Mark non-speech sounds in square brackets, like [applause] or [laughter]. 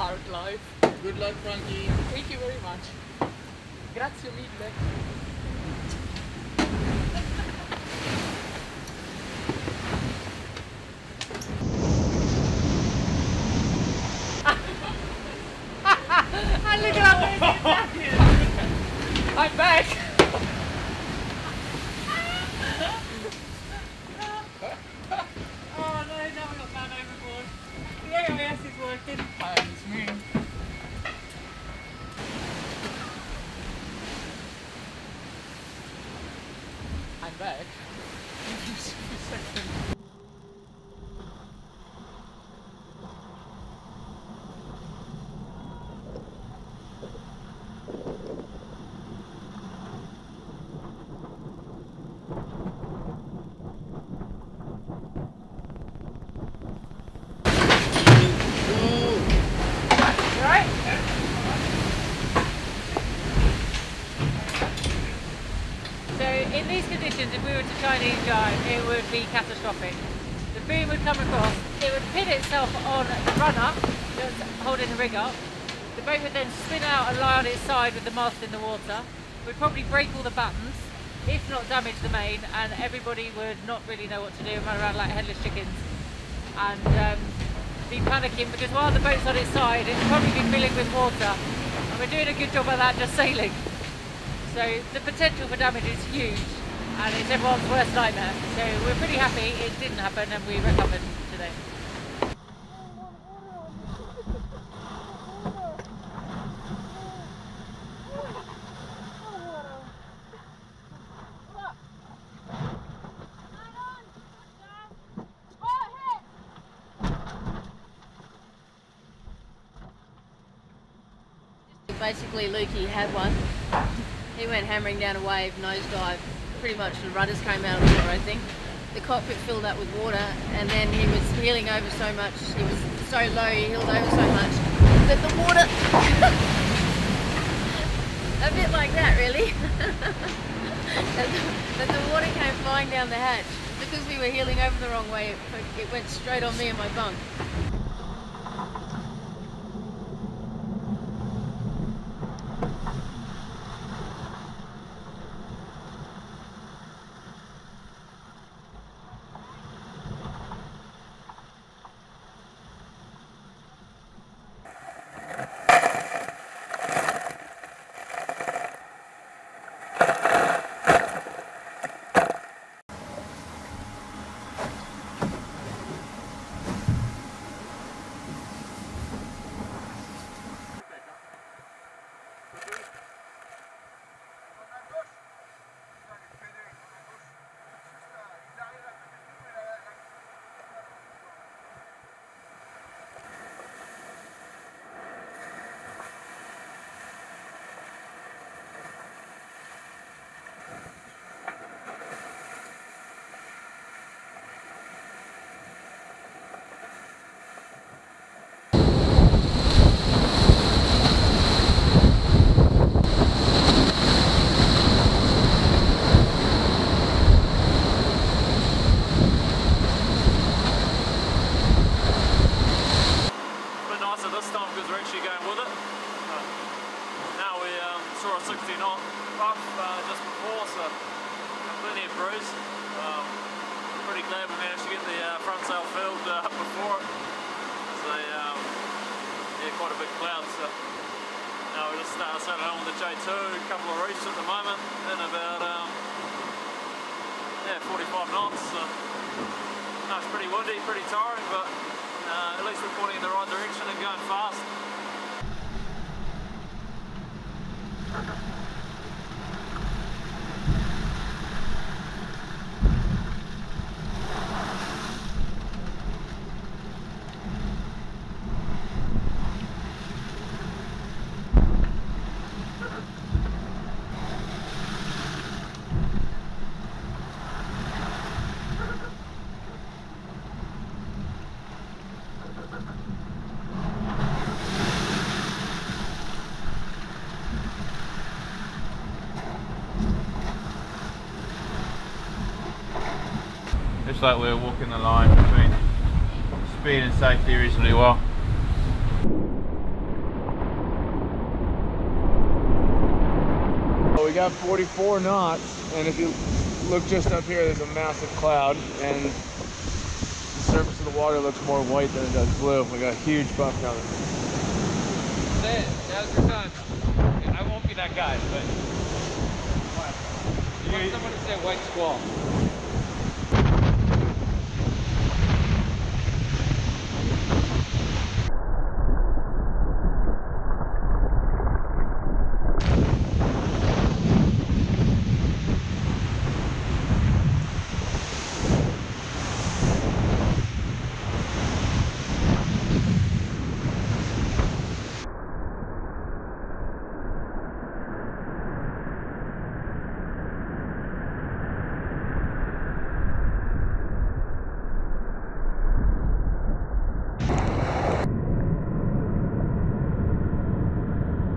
hard life. Good luck, Frankie. Thank you very much. Grazie mille. and look at that I'm back. oh no, now we got man overboard. The AIS is working. Hi, it's me. I'm back. [laughs] these conditions, if we were to Chinese gybe, it would be catastrophic. The boom would come across, it would pin itself on the runner that's holding the rig up. The boat would then spin out and lie on its side with the mast in the water. We'd probably break all the battens, if not damage the main, and everybody would not really know what to do and run around like headless chickens. And um, be panicking because while the boat's on its side, it'd probably be filling with water. And we're doing a good job of that just sailing. So the potential for damage is huge and it's everyone's worst nightmare. So we're pretty happy it didn't happen and we recovered today. Basically, Lukey had one. He went hammering down a wave, nosedive. Pretty much the rudders came out of the water, I think. The cockpit filled up with water, and then he was heeling over so much. He was so low, he heeled over so much that the water. [laughs] a bit like that, really. [laughs] that, the, water came flying down the hatch. Because we were heeling over the wrong way, it went straight on me and my bunk. bit nicer this time because we're actually going with it. Uh, now we um, saw a 60 knot puff uh, just before, so plenty of breeze. Um, pretty glad we managed to get the uh, front sail filled uh, [laughs] before it. Um, yeah, quite a big cloud, so now we're just uh, sailing on with the J2, a couple of reefs at the moment, in about um, yeah, 45 knots. So, no, it's pretty windy, pretty tiring, but uh, at least we're pointing in the right direction and going fast. Thank you. Looks like we're walking the line between speed and safety reasonably well. We got 44 knots, and if you look just up here, there's a massive cloud, and the surface of the water looks more white than it does blue. We got a huge bump coming. That's it. Now's your time. I won't be that guy, but... You, somebody say white squall.